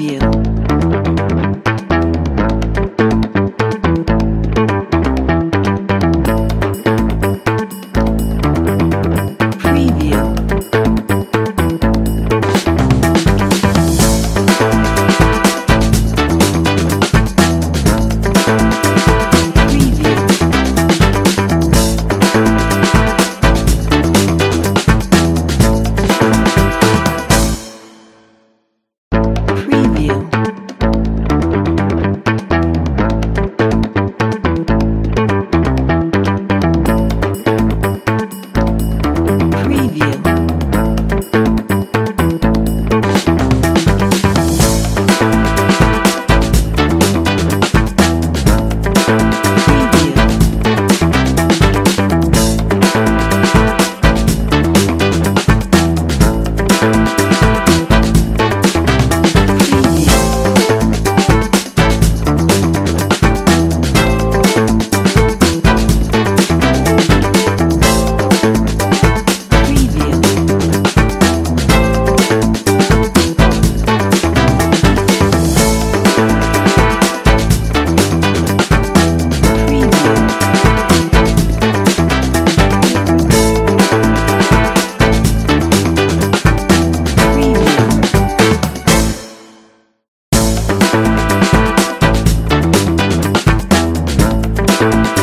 you. Thank Thank